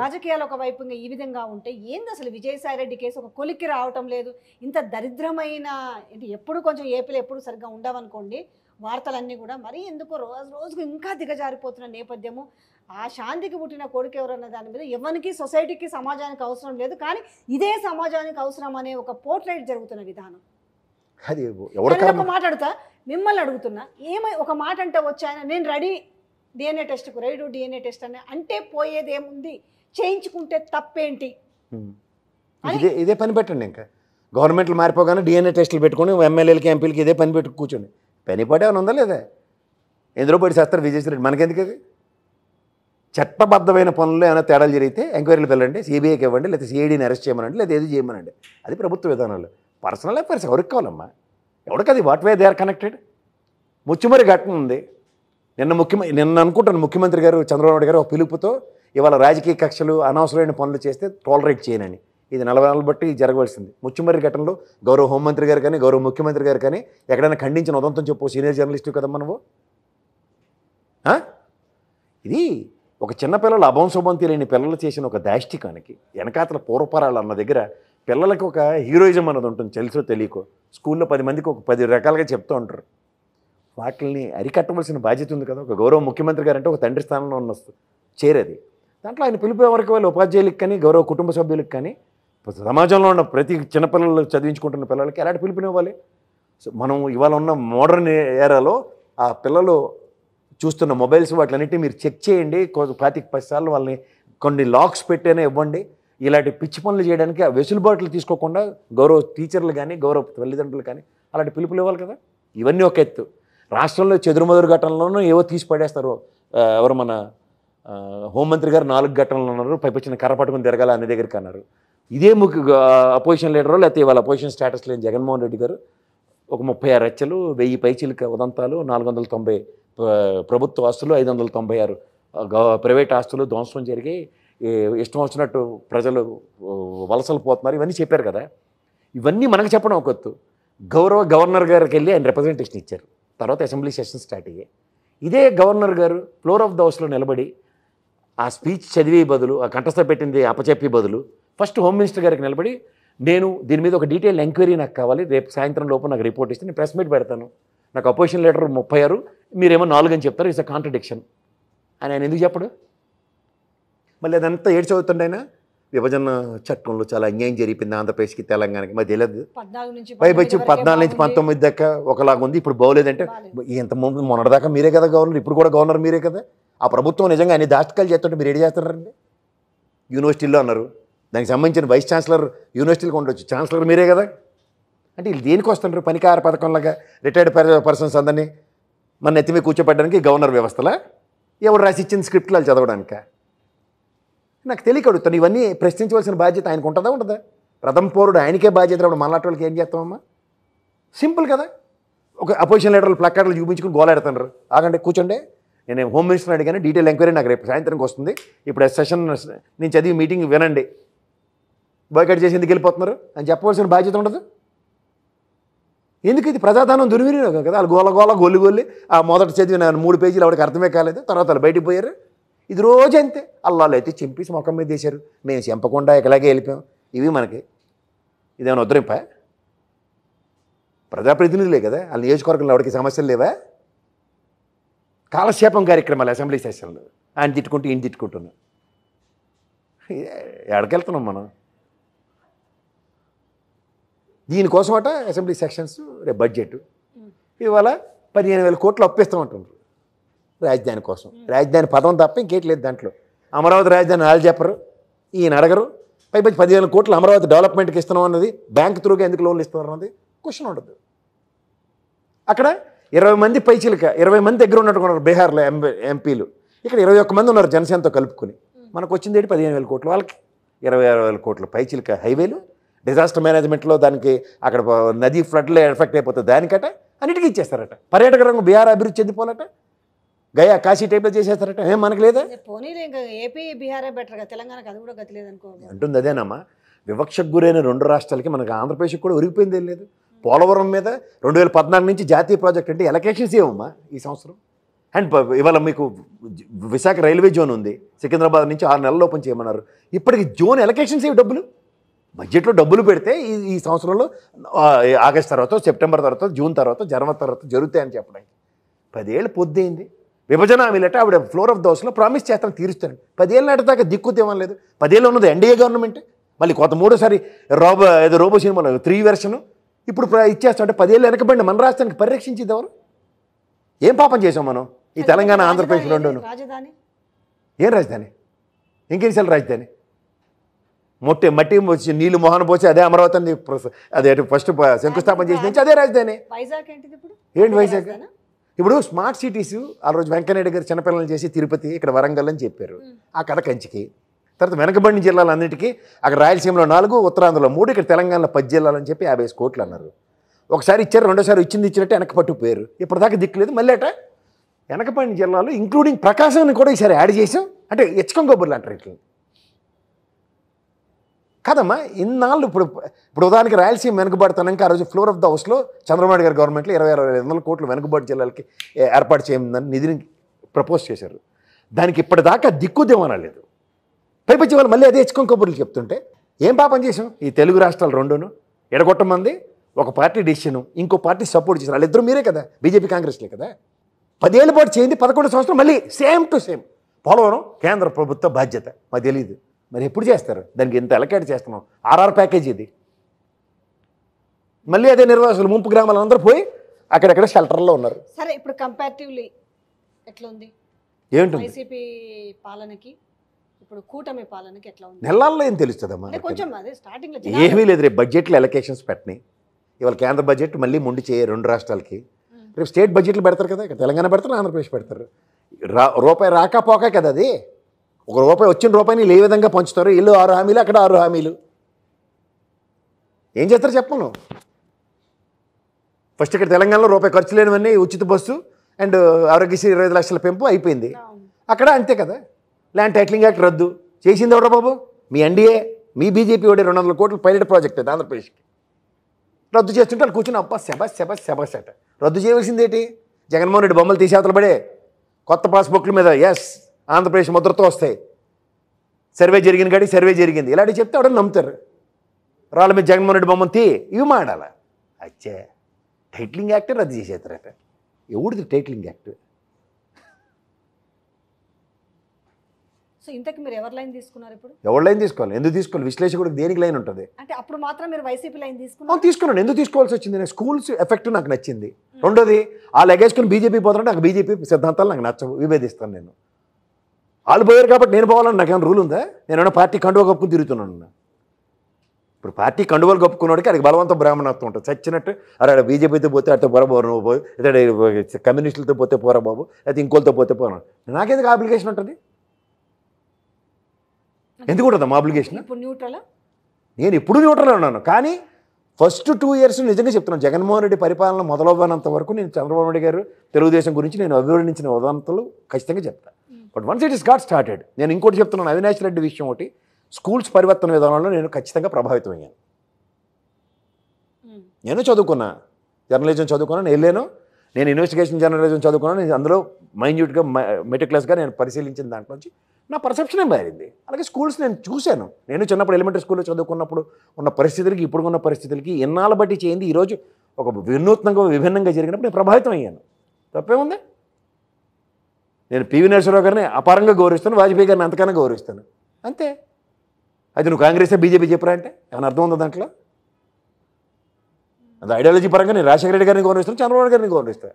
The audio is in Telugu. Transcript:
రాజకీయాలు ఒక వైపుగా ఈ విధంగా ఉంటే ఏంది అసలు విజయసాయి రెడ్డి కేసు? ఒక కొలిక్కి రావటం లేదు. ఇంత దరిద్రమైన ఇది ఎప్పుడు కొంచెం ఏపీలో ఎప్పుడు సరిగ్గా ఉండవనుకోండి వార్తలన్నీ కూడా మరీ ఎందుకో రోజు రోజుకు ఇంకా దిగజారిపోతున్న నేపథ్యము. ఆ శాంతికి పుట్టిన కొడుకు ఎవరన్న దాని మీద ఎవరికి సొసైటీకి సమాజానికి అవసరం లేదు. కానీ ఇదే సమాజానికి అవసరం అనే ఒక పోర్ట్రేట్ జరుగుతున్న విధానం. అది ఒక మాట అడుగుతా మిమ్మల్ని అడుగుతున్నా ఏమై ఒక మాట అంటే వచ్చాయన నేను రెడీ డిఎన్ఏ టెస్ట్కు రెడీ డిఎన్ఏ టెస్ట్ అని అంటే పోయేది ఏముంది చేయించుకుంటే తప్పేంటి. ఇదే ఇదే పని పెట్టండి ఇంకా. గవర్నమెంట్లు మారిపోగానే డిఎన్ఏ టెస్టులు పెట్టుకొని ఎమ్మెల్యేలకి ఎంపీలకి ఇదే పని పెట్టుకు కూర్చోండి. పని పడే ఉందా లేదా? ఎందులో పడి చేస్తారు విజయశ్రీ రెడ్డి మనకెందుకు అది చట్టబద్ధమైన పనుల్లో ఏమైనా తేడాలు జరిగితే ఎంక్వైరీలు వెళ్ళండి సిబిఐకి ఇవ్వండి లేకపోతే సిఐడిని అరెస్ట్ చేయమనండి లేదా ఏది చేయమనండి. అది ప్రభుత్వ విధానాలు. పర్సనల్ అఫైర్స్ ఎవరికి కావాలమ్మా? ఎవరికి అది? What way they are connected? Muchumarri ఘటన ఉంది. నిన్న ముఖ్యమంత్రి నిన్న అనుకుంటాను ముఖ్యమంత్రి గారు చంద్రబాబు నాయుడు గారు ఒక పిలుపుతో ఇవాళ రాజకీయ కక్షలు అనవసరమైన పనులు చేస్తే టాలరేట్ చేయనని. ఇది నలభై నెలలు బట్టి జరగవలసింది. ముచ్చుమర్రి ఘటనలో గౌరవ హోంమంత్రి గారు కానీ గౌరవ ముఖ్యమంత్రి గారు కానీ ఎక్కడైనా ఖండించిన ఉదంతం చెప్పు సీనియర్ జర్నలిస్టు కదా మనము ఇది ఒక చిన్నపిల్లలు అభంశుభం తెలియని పిల్లలు చేసిన ఒక దాష్టికానికి వెనకాతల పూర్వపరాలు అన్న దగ్గర పిల్లలకి ఒక హీరోయిజం అన్నది ఉంటుంది తెలుసో తెలియకో. స్కూల్లో పది మందికి ఒక పది రకాలుగా చెప్తూ ఉంటారు. వాటిని అరికట్టవలసిన బాధ్యత ఉంది కదా. ఒక గౌరవ ముఖ్యమంత్రి గారు అంటే ఒక తండ్రి స్థానంలో ఉన్న చేరేది. దాంట్లో ఆయన పిలిపే వరకు వాళ్ళు ఉపాధ్యాయులకు కానీ గౌరవ కుటుంబ సభ్యులకు కానీ సమాజంలో ఉన్న ప్రతి చిన్నపిల్లలు చదివించుకుంటున్న పిల్లలకి ఎలాంటి పిలుపునివ్వాలి సో మనం ఇవాళ ఉన్న మోడర్న్ ఏరాలో ఆ పిల్లలు చూస్తున్న మొబైల్స్ వాటిలన్నిటి మీరు చెక్ చేయండి. కొ- పాతిక పది సార్లు వాళ్ళని కొన్ని లాక్స్ పెట్టేనే ఇవ్వండి. ఇలాంటి పిచ్చి పనులు చేయడానికి ఆ వెసులుబాట్లు తీసుకోకుండా గౌరవ టీచర్లు కానీ గౌరవ తల్లిదండ్రులు కానీ అలాంటి పిలుపులు ఇవ్వాలి కదా? ఇవన్నీ ఒక ఎత్తు. రాష్ట్రంలో చెదురుమదురు ఘటనలోనూ ఏవో తీసి పడేస్తారు ఎవరు మన హోంమంత్రి గారు నాలుగు ఘటనలు ఉన్నారు పైపచ్చిన కర్ర పట్టుకుని తిరగాలి అనే దగ్గరికి అన్నారు. ఇదే ముఖ్య అపోజిషన్ లీడర్ లేకపోతే ఇవాళ అపోజిషన్ స్టేటస్ లేని జగన్మోహన్ రెడ్డి గారు ఒక ముప్పై ఆరు రచ్చలు వెయ్యి పైచిలిక ఉదంతాలు నాలుగు వందల తొంభై ప్రభుత్వ ఆస్తులు ఐదు వందల తొంభై ఆరు గవ- ప్రైవేట్ ఆస్తులు ధ్వంసం జరిగి ఇష్టం వచ్చినట్టు ప్రజలు వలసలు పోతున్నారు. ఇవన్నీ చెప్పారు కదా. ఇవన్నీ మనకు చెప్పడం ఒక గౌరవ గవర్నర్ గారికి వెళ్ళి ఆయన రిప్రజెంటేషన్ ఇచ్చారు. తర్వాత అసెంబ్లీ సెషన్ స్టార్ట్ అయ్యాయి. ఇదే గవర్నర్ గారు ఫ్లోర్ ఆఫ్ ద హౌస్లో నిలబడి ఆ స్పీచ్ చదివే బదులు ఆ కంఠస్థ పెట్టింది అప్పచెప్పే బదులు ఫస్ట్ హోమ్ మినిస్టర్ గారికి నిలబడి నేను దీని మీద ఒక డీటెయిల్ ఎంక్వైరీ నాకు కావాలి రేపు సాయంత్రం లోపు నాకు రిపోర్ట్ ఇస్తే నేను ప్రెస్ మీట్ పెడతాను. నాకు అపోజిషన్ లీడర్ ముప్పై ఆరు మీరేమో నాలుగు అని చెప్తారు ఇట్స్ అ కాంట్రడిక్షన్. అని ఆయన ఎందుకు చెప్పడు? మళ్ళీ అదంతా ఏడు చదువుతుండైనా విభజన చట్టంలో చాలా అన్యాయం జరిపింది ఆంధ్రప్రదేశ్కి తెలంగాణకి. మరి తెలియదు. పైపు వచ్చి పద్నాలుగు నుంచి. పంతొమ్మిది దాకా ఒకలాగా ఉంది. ఇప్పుడు బాగోలేదంటే. ఎంత మొన్నటిదాకా మీరే కదా గవర్నర్ ఇప్పుడు కూడా గవర్నర్ మీరే కదా? ఆ ప్రభుత్వం నిజంగా అన్ని దాష్టకాలు చేస్తుంటే మీరు ఏడు చేస్తున్నారండి? యూనివర్సిటీలో అన్నారు. దానికి సంబంధించిన వైస్ ఛాన్సలర్ యూనివర్సిటీలకు ఉండొచ్చు. ఛాన్సలర్ మీరే కదా? అంటే వీళ్ళు దేనికి వస్తుంటారు పనికార పథకంలాగా రిటైర్డ్ పర్సన్స్ అందరినీ మన నెత్తిమీ కూర్చోపెట్టడానికి గవర్నర్ వ్యవస్థలా? ఎవరు రాసి ఇచ్చిన స్క్రిప్ట్లు వాళ్ళు చదవడానిక? నాకు తెలియక అడుగుతాను ఇవన్నీ ప్రశ్నించవలసిన బాధ్యత ఆయనకు ఉంటుందా ఉంటుందా ప్రథమ పౌరుడు ఆయనకే బాధ్యత రావడం మనలాంటి వాళ్ళకి ఏం చేస్తామమ్మా? సింపుల్ కదా. ఒక అపోజిషన్ లీడర్లు ప్లకార్డులు చూపించుకుని గోలాడుతున్నారు ఆగండి కూర్చోండి. నేను హోమ్ మినిస్టర్ అడిగాను. డీటెయిల్ ఎంక్వైరీ నాకు రేపు సాయంత్రంకి వస్తుంది. ఇప్పుడు సెషన్ నేను చదివి మీటింగ్ వినండి. బాయ్కట్ చేసి ఎందుకు వెళ్ళిపోతున్నారు? అని చెప్పవలసిన బాధ్యత ఉండదు. ఎందుకు ఇది ప్రజాధానం దుర్వినియోగం కదా? వాళ్ళు గోల గోల గొల్లి గొల్లి ఆ మొదటి చదివిన మూడు పేజీలు ఆవిడకి అర్థమే కాలేదు. తర్వాత వాళ్ళు బయటికి పోయారు. ఇది రోజు అంతే. అల్లాలు అయితే చింపేసి మొఖం మీద తీశారు మేము చెంపకుండా ఇలాగే వెళ్ళిపోయాం. ఇవి మనకి ఇదేమైనా ఉద్ధరింప? ప్రజాప్రతినిధులే కదా. వాళ్ళ నియోజకవర్గంలో ఎవరికి సమస్యలు లేవా? కాలక్షేపం కార్యక్రమాలు అసెంబ్లీ సెషన్లు. ఆయన తిట్టుకుంటూ ఈయన తిట్టుకుంటున్నాం. ఎక్కడికెళ్తున్నాం మనం? దీనికోసం అట అసెంబ్లీ సెక్షన్స్ రేపు బడ్జెట్. ఇవాళ పదిహేను వేల కోట్లు అప్పిస్తామంటున్నారు. రాజధాని కోసం. రాజధాని పదం తప్ప ఇంకేటి లేదు దాంట్లో. అమరావతి రాజధాని వాళ్ళు చెప్పరు. ఈయన అడగరు. పైపచ్చి పదిహేను కోట్లు అమరావతి డెవలప్మెంట్కి ఇస్తున్నాం అన్నది బ్యాంక్ త్రూగా ఎందుకు లోన్లు ఇస్తున్నారు అన్నది క్వశ్చన్ ఉండదు. అక్కడ ఇరవై మంది పైచీలక ఇరవై మంది దగ్గర ఉన్నట్టుకున్నారు బీహార్లో ఎంపీ ఎంపీలు. ఇక్కడ ఇరవై ఒక్క మంది ఉన్నారు జనసేనతో కలుపుకొని. మనకు వచ్చింది ఏంటి? పదిహేను వేల కోట్లు వాళ్ళకి. ఇరవై ఆరు వేల కోట్ల పైచిలక హైవేలు. డిజాస్టర్ మేనేజ్మెంట్లో దానికి అక్కడ నది ఫ్లడ్లో ఎఫెక్ట్ అయిపోతుంది దానికట అన్నిటికీ ఇచ్చేస్తారట. పర్యాటక రంగం బీహార్ అభివృద్ధి చెందిపోనట గయా కాశీ టైప్లో చేసేస్తారట? ఏం మనకు లేదా? పోనీలే ఇంకా ఏపీ బీహారే బెటర్ తెలంగాణకు అది కూడా గతి లేదనుకో. అంటుంది అదేనమ్మా. వివక్షకు గురైన రెండు రాష్ట్రాలకి మనకు ఆంధ్రప్రదేశ్కి కూడా ఉరిగిపోయింది ఏం లేదు. పోలవరం మీద రెండు వేల పద్నాలుగు నుంచి జాతీయ ప్రాజెక్ట్ అంటే ఎలకేషన్స్ ఏమమ్మా ఈ సంవత్సరం? అండ్ ఇవాళ మీకు విశాఖ రైల్వే జోన్ ఉంది. సికింద్రాబాద్ నుంచి ఆరు నెలల ఓపెన్ చేయమన్నారు. ఇప్పటికి జోన్ ఎలకేషన్స్ ఏవి డబ్బులు? బడ్జెట్లో డబ్బులు పెడితే ఈ ఈ సంవత్సరంలో ఆగస్ట్ తర్వాత సెప్టెంబర్ తర్వాత జూన్ తర్వాత జనవరి తర్వాత జరుగుతాయని చెప్పడానికి. పదేళ్ళు పొద్దుయింది విభజన హామీలట ఆవిడ ఫ్లోర్ ఆఫ్ ద హౌస్లో ప్రామిస్ చేస్తాను తీరుస్తాను. పదేళ్ళ నాటి దాకా దిక్కు లేదు. పదేళ్ళు ఉన్నది ఎన్డీఏ గవర్నమెంట్ మళ్ళీ కొత్త మూడోసారి రోబో ఏదో రోబో సినిమాలో త్రీ వెర్షన్ ఇప్పుడు ఇచ్చేస్తుంటే పదేళ్ళు వెనకబడి మన రాష్ట్రానికి పరిరక్షించేది ఎవరు? ఏం పాపం చేసాం మనం? ఈ తెలంగాణ ఆంధ్రప్రదేశ్ రెండును. ఏం రాజధాని? ఇంకెన్నిసార్లు రాజధాని? మొట్టి మట్టి వచ్చి నీళ్ళు మోహన పోసి అదే అమరావతి అదే ఫస్ట్ శంకుస్థాపన చేసి అదే రాజధాని. ఏంటి వైజాగ్? ఇప్పుడు స్మార్ట్ సిటీస్ ఆ రోజు వెంకయ్యనాయుడు గారు చిన్నపిల్లలు చేసి తిరుపతి ఇక్కడ వరంగల్ అని చెప్పారు. ఆ కథ కంచికి. తర్వాత వెనకబడిన జిల్లాలన్నిటికీ అక్కడ రాయలసీమలో నాలుగు ఉత్తరాంధ్రలో మూడు ఇక్కడ తెలంగాణలో పది జిల్లాలని చెప్పి యాభై ఐదు కోట్లు అన్నారు. ఒకసారి ఇచ్చారు రెండోసారి ఇచ్చింది ఇచ్చినట్టు వెనక పట్టుకుపోయారు ఇప్పటిదాకా దిక్కులేదు మళ్ళీ అట వెనకబడిన జిల్లాలు ఇంక్లూడింగ్ ప్రకాశాన్ని కూడా ఈసారి యాడ్ చేసాం. అంటే ఎచ్చుకొంగ గొబ్బులు అంటారు ఇట్లా కదమ్మా ఇన్నాళ్ళు ఇప్పుడు ఇప్పుడు ఉదాహరణకి రాయలసీమ వెనుకబడుతున్నాక ఆ రోజు ఫ్లోర్ ఆఫ్ ద హౌస్లో చంద్రబాబు గారి గవర్నమెంట్లో ఇరవై అరవై ఐదు వందల కోట్లు వెనుకబాటు జిల్లాలకి ఏర్పాటు చేయమని నిధిని ప్రపోజ్ చేశారు. దానికి ఇప్పటిదాకా దిక్కు దివనలేదు పైపచ్చి వాళ్ళు మళ్ళీ అదే ఎచ్చుకొని కబుర్లు చెప్తుంటే ఏం పాపం చేసాం ఈ తెలుగు రాష్ట్రాలు రెండును ఎడగొట్టమంది ఒక పార్టీ డిసిషను ఇంకో పార్టీ సపోర్ట్ చేశారు. వాళ్ళిద్దరూ మీరే కదా బీజేపీ కాంగ్రెస్లే కదా. పదేళ్ళ పాటు చేయింది పదకొండు సంవత్సరం మళ్ళీ సేమ్ టు సేమ్. పోలవరం కేంద్ర ప్రభుత్వ బాధ్యత మాకు తెలియదు మరి ఎప్పుడు చేస్తారు? దానికి ఎంత ఎలకేట్ చేస్తున్నాం ఆర్ఆర్ ప్యాకేజ్ ఇది. మళ్ళీ అదే నిర్వాసులు ముంపు గ్రామాలు అందరూ పోయి అక్కడెక్కడ షెల్టర్లో ఉన్నారు. సరే ఇప్పుడు కంపారిటివ్లీ ఎట్లుంది? ఏమిటి? వైసీపీ పాలనకి ఇప్పుడు కూటమి పాలనకి ఎట్లా ఉంది? నెలల్లో ఏం తెలుస్తుందమ్మా? కొంచెం అదే స్టార్టింగ్లో ఏమీ లేదు రేపు బడ్జెట్లో ఎలకేషన్స్ పెట్టినాయి. ఇవాళ కేంద్ర బడ్జెట్ మళ్ళీ మొండి చేయ రెండు రాష్ట్రాలకి. రేపు స్టేట్ బడ్జెట్లు పెడతారు కదా ఇక్కడ తెలంగాణ పెడతారు ఆంధ్రప్రదేశ్ పెడతారు. రా రూపాయి రాక పోక కదా అది? ఒక రూపాయి వచ్చిన రూపాయిని ఏ విధంగా పంచుతారు? ఇల్లు ఆరు హామీలు అక్కడ ఆరు హామీలు. ఏం చేస్తారు చెప్పను ఫస్ట్ ఇక్కడ తెలంగాణలో రూపాయి ఖర్చు లేనివన్నీ ఉచిత బస్సు అండ్ ఆరోగ్యశ్రీ ఇరవై ఐదు లక్షల పెంపు అయిపోయింది. అక్కడ అంతే కదా? ల్యాండ్ టైటిలింగ్ యాక్ట్ రద్దు. చేసింది ఎవడో బాబు? మీ ఎన్డీఏ మీ బీజేపీ ఒకటి రెండు వందల కోట్ల పైలట్ ప్రాజెక్ట్ అది ఆంధ్రప్రదేశ్కి. రద్దు చేస్తుంటే వాళ్ళు కూర్చుని అబ్బా శబస్ శబస్ శబస్ అట రద్దు చేయవలసింది ఏంటి? జగన్మోహన్ రెడ్డి బొమ్మలు తీసి అవతల పడే కొత్త పాస్బుక్ల మీద ఎస్ ఆంధ్రప్రదేశ్ ముద్రతో వస్తాయి. సర్వే జరిగింది కాడి సర్వే జరిగింది. ఇలాంటివి చెప్తే ఎవడని నమ్ముతారు. రాళ్ళ మీద జగన్మోహన్ రెడ్డి బొమ్మను తీ ఇవి మాడాల? అచ్చే. టైటిలింగ్ యాక్టే రద్దు చేసేస్తారట. ఎవడిది టైటిలింగ్ యాక్ట్? సో ఇంతకు మీరు ఎవరి లైన్ తీసుకున్నారు ఇప్పుడు? ఎవరి లైన్ తీసుకోవాలి? ఎందుకు తీసుకోవాలి? విశ్లేషకుడికి దేనికి లైన్ ఉంటుంది? అంటే అప్పుడు మాత్రం మీరు వైసీపీ లైన్ అవును తీసుకున్నారు తీసుకున్నాను. ఎందుకు తీసుకోవాల్సి వచ్చింది? నేను స్కూల్స్ ఎఫెక్ట్ నాకు నచ్చింది. రెండోది ఆ లగేజ్కొని బీజేపీ పోతుంటే నాకు బీజేపీ సిద్ధాంతాలు నాకు నచ్చవు. విభేదిస్తాను నేను. వాళ్ళు పోయారు కాబట్టి నేను పోవాలని నాకేమైనా రూల్ ఉందా? నేను పార్టీ కండువా కప్పుకుని తిరుగుతున్నాను ఇప్పుడు పార్టీ కండువాలు కప్పుకున్నాడికి అది బలవంత బ్రాహ్మణత్వం ఉంటుంది. చచ్చినట్టు అరే బీజేపీతో పోతే అట్ట పోరా బాబు నువ్వు పోయి ఇతడు కమ్యూనిస్టులతో పోతే పోరా బాబు అయితే ఇంకోళ్ళతో పోతే పోరా. నాకెందుకు అప్లికేషన్ ఉంటుంది? ఎందుకు ఉంటుంది మా అప్లికేషన్ నేను ఎప్పుడు న్యూట్రల్ ఉన్నాను. కానీ ఫస్ట్ టూ ఇయర్స్ నిజంగా చెప్తున్నాను. జగన్మోహన్ రెడ్డి పరిపాలన మొదలవ్వనంత వరకు నేను చంద్రబాబు నాయుడు గారు తెలుగుదేశం గురించి నేను అభివర్ణించిన ఉదాంతలు ఖచ్చితంగా చెప్తాను but once it is got started నేను ఇంకోటి చెప్తున్నాను అవినాష్ రెడ్డి విషయం ఒకటి స్కూల్స్ పరివర్తన విధానంలో నేను ఖచ్చితంగా ప్రభావితం అయ్యాను. నేను చదువుకున్నా జర్నలిజం చదువుకున్నాను నేను వెళ్ళాను. నేను ఇన్వెస్టిగేషన్ జర్నలిజం చదువుకున్నాను. నేను అందులో మైన్యూట్గా మెటిక్లస్గా నేను పరిశీలించిన దాంట్లోంచి నా పర్సెప్షనే మారింది? అలాగే స్కూల్స్ నేను చూశాను. నేను చిన్నప్పుడు ఎలిమెంటరీ స్కూల్లో చదువుకున్నప్పుడు ఉన్న పరిస్థితులకి ఇప్పుడు ఉన్న పరిస్థితులకి ఎన్నాళ్ళ బట్టి చేయింది? ఈరోజు ఒక వినూత్నంగా విభిన్నంగా జరిగినప్పుడు నేను ప్రభావితం అయ్యాను. తప్పేముంది? నేను పివి నరసింహరావు గారిని అపారంగా గౌరవిస్తాను వాజ్పేయి గారిని అంతకన్నా గౌరవిస్తాను. అంతే. అది నువ్వు కాంగ్రెస్ బీజేపీ చెప్పరా అంటే? ఏమైనా అర్థం ఉందా దాంట్లో? అది ఐడియాలజీ పరంగా నేను రాజశేఖర రెడ్డి గారిని గౌరవిస్తాను చంద్రబాబు గారిని గౌరవిస్తాను.